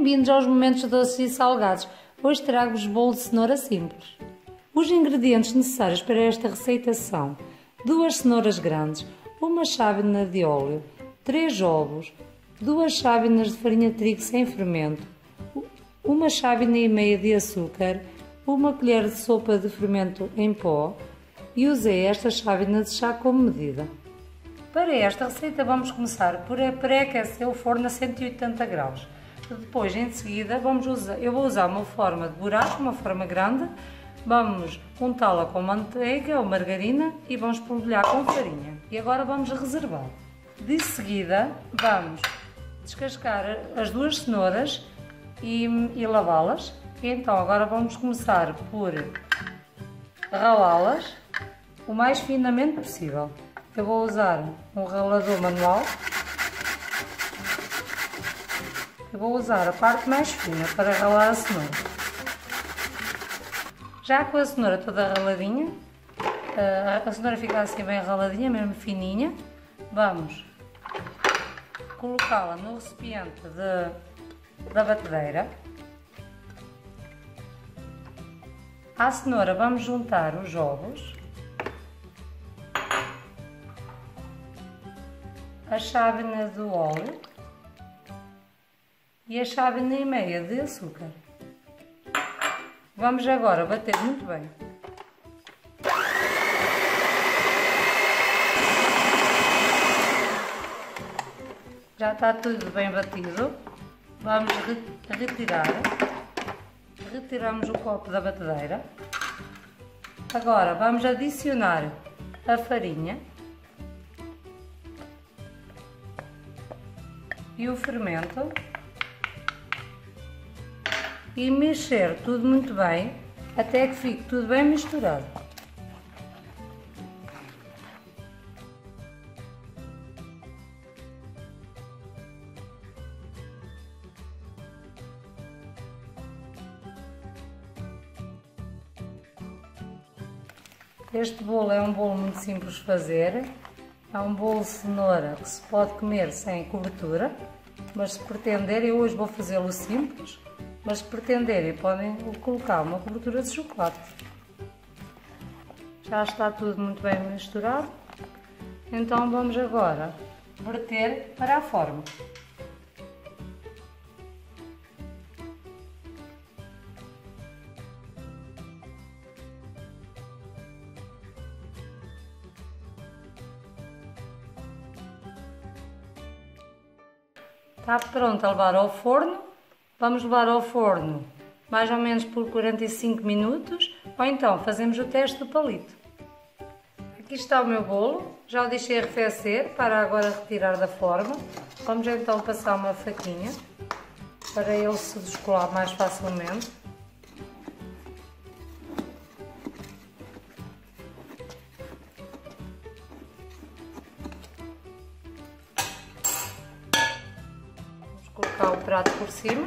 Bem-vindos aos momentos doces e salgados. Hoje trago-vos bolo de cenoura simples. Os ingredientes necessários para esta receita são duas cenouras grandes, uma chávena de óleo, três ovos, duas chávenas de farinha de trigo sem fermento, uma chávena e meia de açúcar, uma colher de sopa de fermento em pó e usei esta chávena de chá como medida. Para esta receita vamos começar por pré-aquecer o forno a 180 graus. Depois, em seguida, vamos usar, eu vou usar uma forma de buraco, uma forma grande, vamos untá-la com manteiga ou margarina e vamos polvilhar com farinha. E agora vamos reservar. De seguida, vamos descascar as duas cenouras e, e lavá-las. Então, agora vamos começar por ralá-las o mais finamente possível. Eu vou usar um ralador manual. Eu vou usar a parte mais fina para ralar a cenoura. Já com a cenoura toda raladinha, a cenoura fica assim bem raladinha, mesmo fininha, vamos colocá-la no recipiente de, da batedeira. À cenoura vamos juntar os ovos. a chávena do óleo e a chávena e meia de açúcar. Vamos agora bater muito bem. Já está tudo bem batido. Vamos retirar. Retiramos o copo da batedeira. Agora vamos adicionar a farinha. e o fermento e mexer tudo muito bem até que fique tudo bem misturado. Este bolo é um bolo muito simples de fazer, é um bolo de cenoura que se pode comer sem cobertura, mas se pretenderem, eu hoje vou fazê-lo simples, mas se pretenderem podem colocar uma cobertura de chocolate. Já está tudo muito bem misturado, então vamos agora verter para a forma. Está pronto a levar ao forno. Vamos levar ao forno mais ou menos por 45 minutos ou então fazemos o teste do palito. Aqui está o meu bolo, já o deixei arrefecer para agora retirar da forma. Vamos então passar uma faquinha para ele se descolar mais facilmente. Colocar o prato por cima.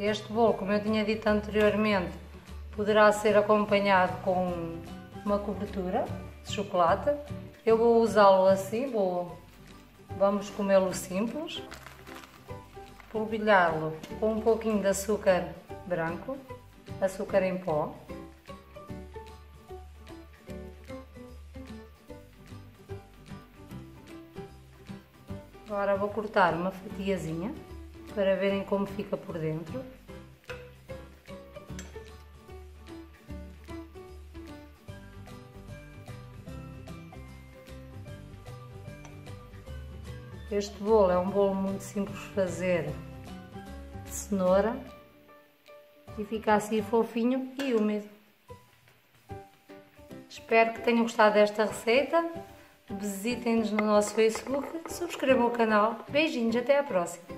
Este bolo, como eu tinha dito anteriormente, poderá ser acompanhado com uma cobertura de chocolate. Eu vou usá-lo assim, vou, vamos comê-lo simples. Polvilhá-lo com um pouquinho de açúcar branco, açúcar em pó. Agora vou cortar uma fatiazinha para verem como fica por dentro. Este bolo é um bolo muito simples de fazer de cenoura e fica assim fofinho e úmido. Espero que tenham gostado desta receita. Visitem-nos no nosso Facebook, subscrevam o canal. Beijinhos, até à próxima!